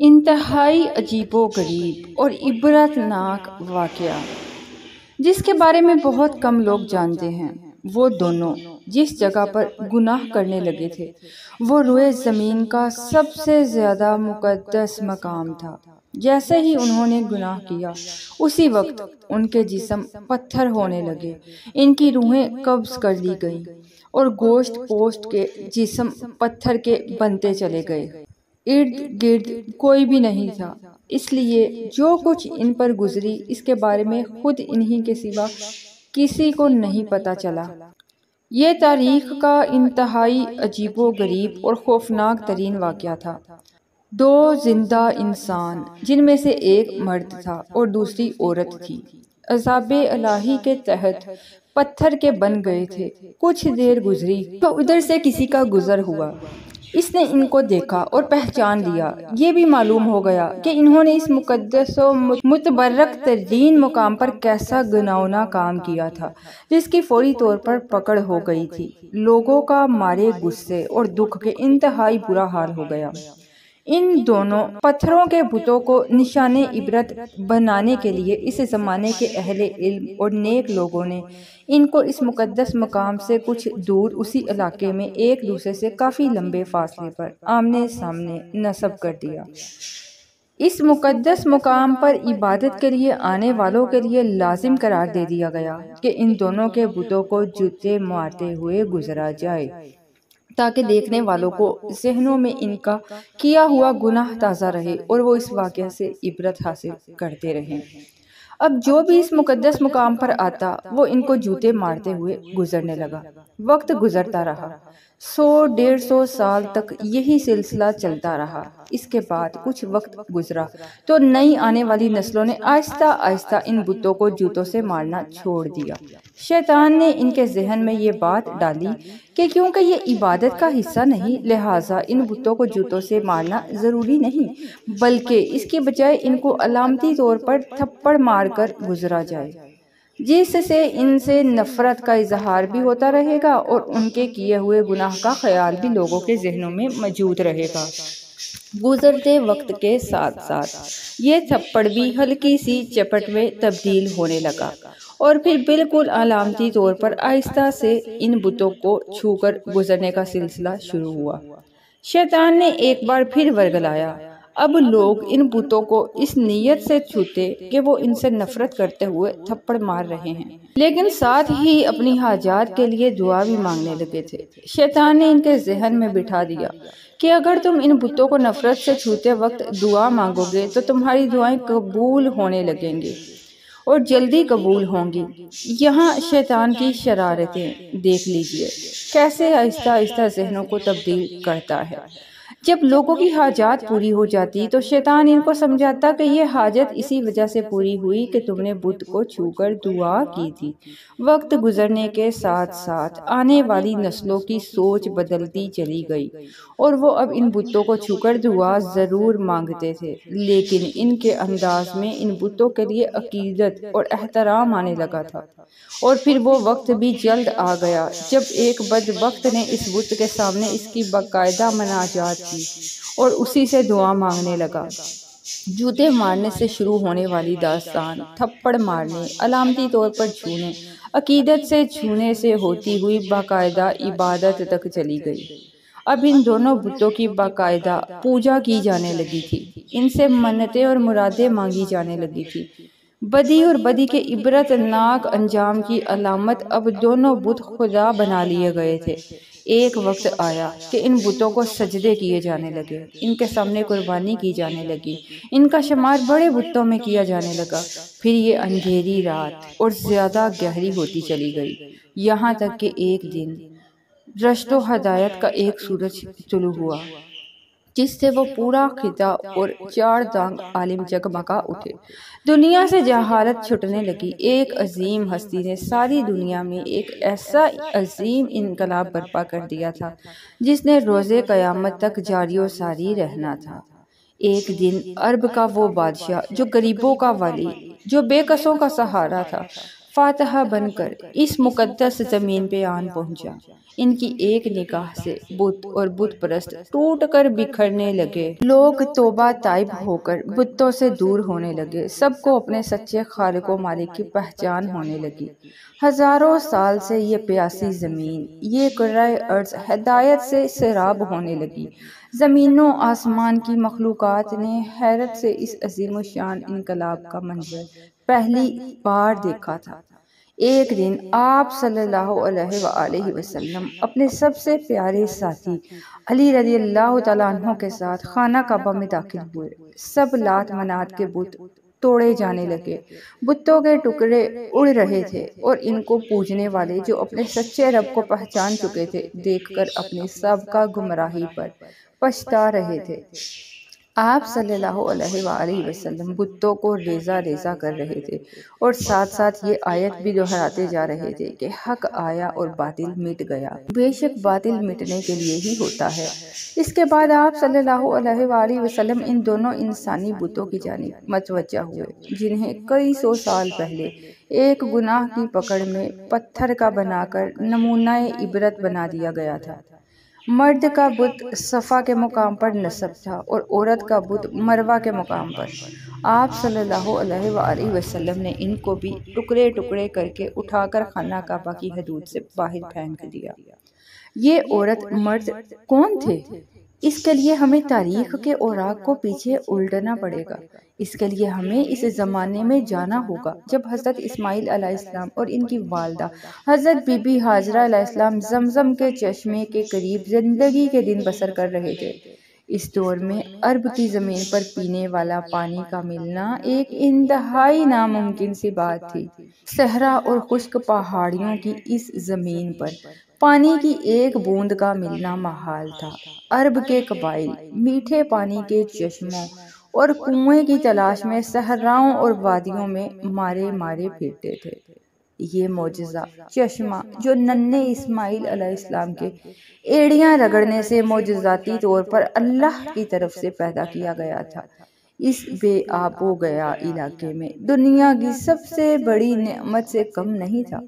इंतहाई अजीबो गरीब और इबरतनाक वाक़ जिसके बारे में बहुत कम लोग जानते हैं। वो दोनों जिस जगह पर गुनाह करने लगे थे, वो रोए ज़मीन का सबसे ज़्यादा मुकद्दस मकाम था। जैसे ही उन्होंने गुनाह किया, उसी वक्त उनके जिसम पत्थर होने लगे। इनकी रूहें कब्ज कर ली गईं और गोश्त पोस्ट के जिसम पत्थर के बनते चले गए। इर्द गिर्द कोई भी नहीं था। इसलिए जो कुछ इन पर गुजरी, इसके बारे में खुद इन्हीं के सिवा किसी को नहीं पता चला। ये तारीख का इंतहाई अजीबो गरीब और खौफनाक तरीन वाक़ था। दो ज़िंदा इंसान, जिनमें से एक मर्द था और दूसरी औरत थी। अजाब अलाही के तहत पत्थर के बन गए थे। कुछ देर गुजरी तो उधर से किसी का गुजर हुआ। इसने इनको देखा और पहचान लिया। ये भी मालूम हो गया कि इन्होंने इस मुकदस मुतबरक तरीन मुकाम पर कैसा गनावना काम किया था, जिसकी फौरी तौर पर पकड़ हो गई थी। लोगों का मारे गुस्से और दुख के इंतहाई बुरा हाल हो गया। इन दोनों पत्थरों के बुतों को निशान इबरत बनाने के लिए इस ज़माने के अहले इल्म और नेक लोगों ने इनको इस मुकद्दस मकाम से कुछ दूर उसी इलाके में एक दूसरे से काफ़ी लंबे फासले पर आमने सामने नस्ब कर दिया। इस मुकद्दस मुकाम पर इबादत के लिए आने वालों के लिए लाजिम करार दे दिया गया कि इन दोनों के बुतों को जूते मारते हुए गुजरा जाए। ताकि देखने वालों को जहनों में इनका किया हुआ गुनाह ताज़ा रहे और वो इस वाक़े से इबरत हासिल करते रहें। अब जो भी इस मुकद्दस मुकाम पर आता वो इनको जूते मारते हुए गुजरने लगा। वक्त गुजरता रहा। सौ, डेढ़ सौ साल तक यही सिलसिला चलता रहा। इसके बाद कुछ वक्त गुजरा तो नई आने वाली नस्लों ने आहिस्ता आहिस्ता इन बुतों को जूतों से मारना छोड़ दिया। शैतान ने इनके जहन में ये बात डाली कि क्योंकि ये इबादत का हिस्सा नहीं, लिहाजा इन बुतों को जूतों से मारना ज़रूरी नहीं, बल्कि इसके बजाय इनको अलामती तौर पर थप्पड़ मारकर गुजरा जाए। जिससे इनसे नफरत का इजहार भी होता रहेगा और उनके किए हुए गुनाह का ख्याल भी लोगों के जहनों में मौजूद रहेगा। गुजरते वक्त के साथ साथ ये थप्पड़ भी हल्की सी चपट में तब्दील होने लगा और फिर बिल्कुल अलामती तौर पर आहिस्ता से इन बुतों को छूकर गुजरने का सिलसिला शुरू हुआ। शैतान ने एक बार फिर वर्गलाया। अब लोग इन बुतों को इस नीयत से छूते कि वो इनसे नफरत करते हुए थप्पड़ मार रहे हैं। लेकिन साथ ही अपनी हाजात के लिए दुआ भी मांगने लगे थे। शैतान ने इनके जहन में बिठा दिया कि अगर तुम इन बुतों को नफरत से छूते वक्त दुआ मांगोगे तो तुम्हारी दुआएँ कबूल होने लगेंगी और जल्दी कबूल होंगी। यहाँ शैतान की शरारतें देख लीजिए। कैसे आहिस्ता आहिस्ता जहनों को तब्दील करता है। जब लोगों की हाजात पूरी हो जाती तो शैतान इनको समझाता कि यह हाजत इसी वजह से पूरी हुई कि तुमने बुद्ध को छूकर दुआ की थी। वक्त गुजरने के साथ साथ आने वाली नस्लों की सोच बदलती चली गई और वो अब इन बुतों को छूकर दुआ ज़रूर मांगते थे, लेकिन इनके अंदाज में इन बुतों के लिए अकीदत और एहतराम आने लगा था। और फिर वो वक्त भी जल्द आ गया, जब एक बद वक्त ने इस बुत के सामने इसकी बाकायदा मनाजात की और उसी से दुआ मांगने लगा। जूते मारने से शुरू होने वाली दास्तान, थप्पड़ मारने, अलामती तौर पर छूने, अकीदत से छूने से होती हुई बाकायदा इबादत तक चली गई। अब इन दोनों बुतों की बाकायदा पूजा की जाने लगी थी। इनसे मन्नतें और मुरादें मांगी जाने लगी थी। बदी और बदी के इबरतनाक अंजाम की अलामत अब दोनों बुत खुदा बना लिए गए थे। एक वक्त आया कि इन बुतों को सजदे किए जाने लगे, इनके सामने कुर्बानी की जाने लगी, इनका शुमार बड़े बुतों में किया जाने लगा। फिर ये अंधेरी रात और ज़्यादा गहरी होती चली गई। यहाँ तक कि एक दिन रश्तो हदायत का एक सूरज तुलू हुआ। जिससे वो पूरा खिता और चार दांग आलिम जगमगा उठे। दुनिया से जहालत छुटने लगी। एक अजीम हस्ती ने सारी दुनिया में एक ऐसा अजीम इनकलाब बर्पा कर दिया था जिसने रोज़े क़यामत तक जारी सारी रहना था। एक दिन अरब का वो बादशाह जो गरीबों का वाली जो बेकसों का सहारा था। फातहा बनकर इस मुकद्दस ज़मीन पे आन पहुँचा। इनकी एक निकाह से बुत और बुत परस्त टूट कर बिखरने लगे। लोग तोबा ताइब होकर बुतों से दूर होने लगे। सबको अपने सच्चे खालिक मालिक की पहचान होने लगी। हज़ारों साल से ये प्यासी ज़मीन, ये कुर्राए अर्ज़ हदायत से सराब होने लगी। ज़मीनों आसमान की मखलूक़ात ने हैरत से इस अजीम शान इनकलाब का मंजर पहली बार देखा था। एक दिन आप सल्लल्लाहु अलैहि वसल्लम अपने सबसे प्यारे साथी अली रज़ी अल्लाह तु के साथ खाना काबा में दाखिल हुए। सब लात मनात के बुत तोड़े जाने लगे। बुतों के टुकड़े उड़ रहे थे और इनको पूजने वाले जो अपने सच्चे रब को पहचान चुके थे, देखकर अपने सब का गुमराही पर पछता रहे थे। आप सल्लल्लाहु अलैहि वसल्लम बुतों को रेजा रेजा कर रहे थे और साथ साथ ये आयत भी दोहराते जा रहे थे कि हक आया और बातिल मिट गया। बेशक बातिल मिटने के लिए ही होता है। इसके बाद आप सल्लल्लाहु अलैहि वसल्लम इन दोनों इंसानी बुतों की जानिब मतवजा हुए, जिन्हें कई सौ साल पहले एक गुनाह की पकड़ में पत्थर का बनाकर नमूना इबरत बना दिया गया था। मर्द का बुत सफ़ा के मुकाम पर नसब था और औरत का बुत मरवा के मुकाम पर। आप सल्लल्लाहु अलैहि वसल्लम ने इनको भी टुकड़े टुकड़े करके उठाकर खाना काबा की हदूद से बाहर फेंक दिया। ये औरत मर्द कौन थे? इसके लिए हमें तारीख के औराक को पीछे उल्टना पड़ेगा। इसके लिए हमें इस ज़माने में जाना होगा, जब हज़रत इस्माईल अलैहिस्सलाम और इनकी वालदा, हज़रत बीबी हाजरा अलैहिस्सलाम जमजम के चश्मे के करीब ज़िंदगी के दिन बसर कर रहे थे। इस दौर में अरब की ज़मीन पर पीने वाला पानी का मिलना एक इंतहाई नामुमकिन सी बात थी। सहरा और खुश्क पहाड़ियों की इस ज़मीन पर पानी की एक बूंद का मिलना महाल था। अरब के कबाइल, मीठे पानी के चश्मों और कुएँ की तलाश में सहराओं और वादियों में मारे मारे फिरते थे। ये मोजा चश्मा जो नन्हे इस्माइल अलैहिस्सलाम के एड़ियाँ रगड़ने से मोजाती तौर पर अल्लाह की तरफ़ से पैदा किया गया था। इस बेआबो गया इलाके में। दुनिया की सबसे बड़ी नेमत से कम नहीं था।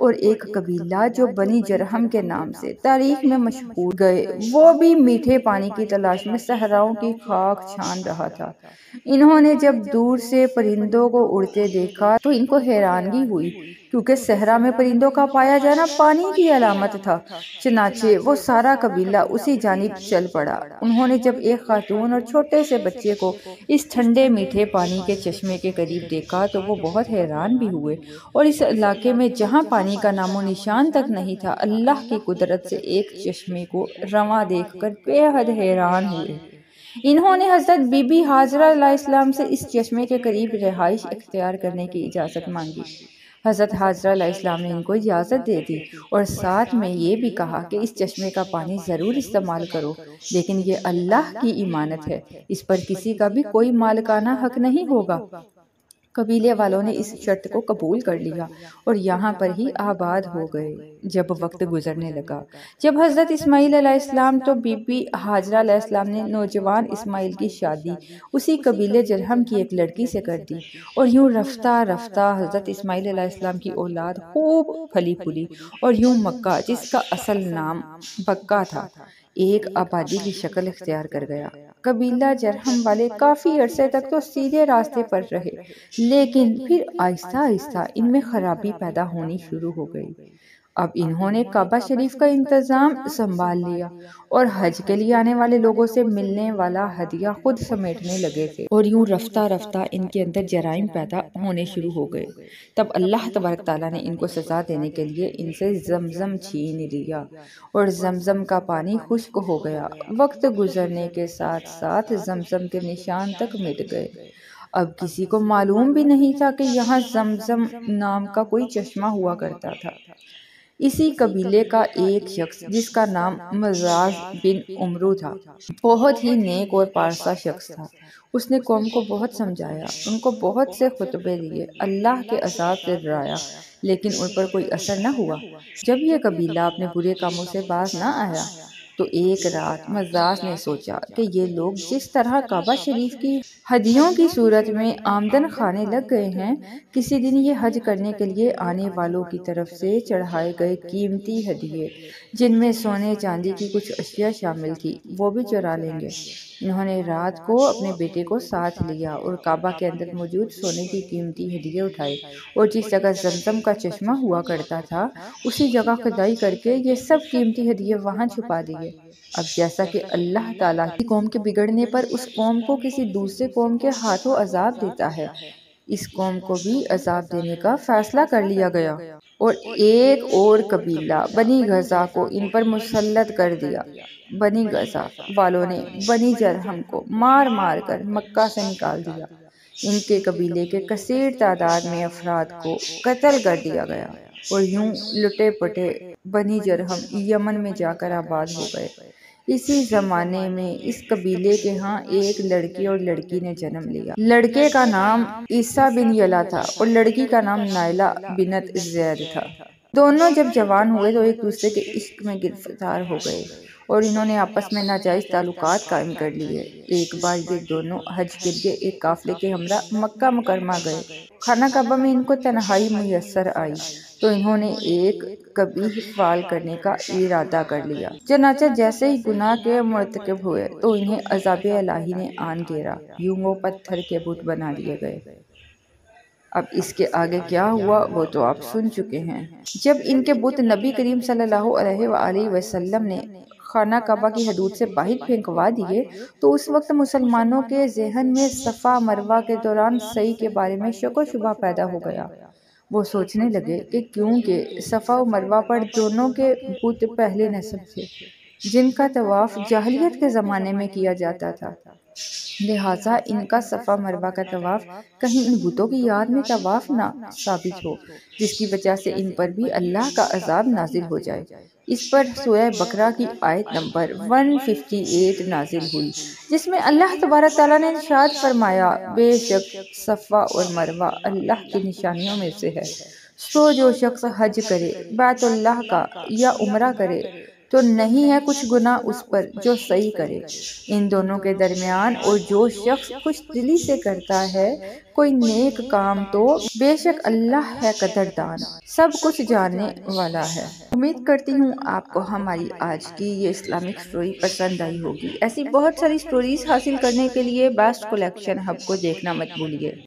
और एक कबीला जो बनी जरहम के नाम से तारीख में मशहूर गए, वो भी मीठे पानी की तलाश में सहराओं की खाक छान रहा था। इन्होंने जब दूर से परिंदों को उड़ते देखा तो इनको हैरानगी हुई क्योंकि सहरा में परिंदों का पाया जाना पानी की अलामत था। चनाचे वो सारा कबीला उसी जानब चल पड़ा। उन्होंने जब एक खातून और छोटे से बच्चे को इस ठंडे मीठे पानी के चश्मे के करीब देखा तो वो बहुत हैरान भी हुए और इस इलाके में जहाँ पानी का नामो निशान तक नहीं था, अल्लाह की कुदरत से एक चश्मे को रवा देख कर बेहद हैरान हुए। इन्होंने हज़रत बीबी हाजरा से इस चश्मे के करीब रिहाइश इख्तियार करने की इजाज़त मांगी। हज़रत हाजरा इस्लाम ने इनको इजाज़त दे दी और साथ में ये भी कहा कि इस चश्मे का पानी ज़रूर इस्तेमाल करो, लेकिन ये अल्लाह की इमानत है। इस पर किसी का भी कोई मालकाना हक नहीं होगा। कबीले वालों ने इस शर्त को कबूल कर लिया और यहाँ पर ही आबाद हो गए। जब वक्त गुजरने लगा, जब हज़रत इस्माईल इस्लाम तो बीबी हाजरा ने नौजवान इस्माईल की शादी उसी कबीले जरहम की एक लड़की से कर दी और यूँ रफ्ता रफ्ता हज़रत इस्माईल इस्लाम की औलाद खूब फली फूली और यूँ मक्का, जिसका असल नाम बक्का था एक आबादी की शक्ल अख्तियार कर गया। कबीला जरहम वाले काफ़ी अरसे तक तो सीधे रास्ते पर रहे, लेकिन फिर आहिस्ता आहिस्ता इनमें खराबी पैदा होनी शुरू हो गई। अब इन्होंने काबा शरीफ का इंतज़ाम संभाल लिया और हज के लिए आने वाले लोगों से मिलने वाला हदिया खुद समेटने लगे थे। और यूँ रफ्ता रफ्ता इनके अंदर जराइम पैदा होने शुरू हो गए। तब अल्लाह तबारक ताला ने इनको सज़ा देने के लिए इनसे जमजम छीन लिया और जमजम का पानी खुश्क हो गया। वक्त गुजरने के साथ साथ जमजम के निशान तक मिट गए। अब किसी को मालूम भी नहीं था कि यहाँ जमजम नाम का कोई चश्मा हुआ करता था। इसी कबीले का एक शख्स, जिसका नाम मजाज बिन उमरू था। बहुत ही नेक और पारसा शख्स था। उसने कौम को बहुत समझाया, उनको बहुत से खुतबे दिए, अल्लाह के असाब से डराया, लेकिन उन पर कोई असर न हुआ। जब यह कबीला अपने बुरे कामों से बाज न आया तो एक रात मजाज ने सोचा कि ये लोग जिस तरह काबा शरीफ की हदियों की सूरत में आमदन खाने लग गए हैं, किसी दिन ये हज करने के लिए आने वालों की तरफ़ से चढ़ाए गए कीमती हदिये, जिनमें सोने चांदी की कुछ अशिया शामिल थी, वो भी चुरा लेंगे। इन्होंने रात को अपने बेटे को साथ लिया और काबा के अंदर मौजूद सोने की कीमती हदिये उठाए और जिस जगह जमजम का चश्मा हुआ करता था, उसी जगह खुदाई करके ये सब कीमती हदिये वहाँ छुपा दिए अब जैसा कि अल्लाह ताला की कौम के बिगड़ने पर उस कौम को किसी दूसरे कौम के हाथों अजाब देता है इस कौम को भी अजाब देने का फैसला कर लिया गया। और एक और कबीला, बनी गजा को इन पर मुसलत कर दिया। बनी गजा वालों ने बनी जरहम को मार मार कर मक्का से निकाल दिया। इनके कबीले के कसीर तादाद में अफराद को कत्ल कर दिया गया। और यूँ लुटे पटे बनी जरहम यमन में जाकर आबाद हो गए। इसी जमाने में इस कबीले के यहाँ एक लड़की और लड़की ने जन्म लिया। लड़के का नाम ईसा बिन यला था और लड़की का नाम नायला बिनत जैद था। दोनों जब जवान हुए तो एक दूसरे के इश्क में गिरफ़्तार हो गए। और इन्होंने आपस में नाजायज ताल्लुक कायम कर लिए। एक बार ये दोनों हज के लिए एक काफले के हमरा मक्का मुकरमा गए। खाना काबा में इनको तनहाई मैसर आई तो इन्होंने एक कभी फाल करने का इरादा कर लिया। चनाचा जैसे ही गुनाह के मरतकब हुए तो इन्हें अजाब अलाही ने आन घेरा यूँ वो पत्थर के बुत बना लिए गए। अब इसके आगे क्या हुआ, वो तो आप सुन चुके हैं। जब इनके बुत नबी करीम सल्लल्लाहु अलैहि वसल्लम ने खाना कबा की हदूद से बाहर फेंकवा दिए तो उस वक्त मुसलमानों के जहन में सफ़ा मरवा के दौरान सही के बारे में शक व शुबा पैदा हो गया। वो सोचने लगे कि क्योंकि सफ़ा और मरवा पर दोनों के बुत पहले नस्ब थे, जिनका तवाफ़ जाहलीत के ज़माने में किया जाता था। लिहाजा इनका सफ़ा मरवा का तवाफ़, कहीं इन बुतों की याद में तवाफ़ ना साबित हो, जिसकी वजह से इन पर भी अल्लाह का अजाब नाजिल हो जाए। इस पर सोया बकरा की आयत नंबर 158 नाजिल हुई, जिसमें अल्लाह तबारा ताला ने इरशाद फरमाया, बेशक सफ़ा और मरवा अल्लाह की निशानियों में से है। सो जो शख्स हज करे, बैतुल्लाह का या उम्र करे तो नहीं है कुछ गुना उस पर जो सही करे। इन दोनों के दरमियान और जो शख्स कुछ दिली से करता है, कोई नेक काम तो बेशक अल्लाह है कदरदान, सब कुछ जानने वाला है। उम्मीद करती हूँ आपको हमारी आज की ये इस्लामिक स्टोरी पसंद आई होगी। ऐसी बहुत सारी स्टोरीज हासिल करने के लिए बेस्ट कलेक्शन हब को देखना मत भूलिए।